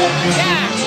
Yeah.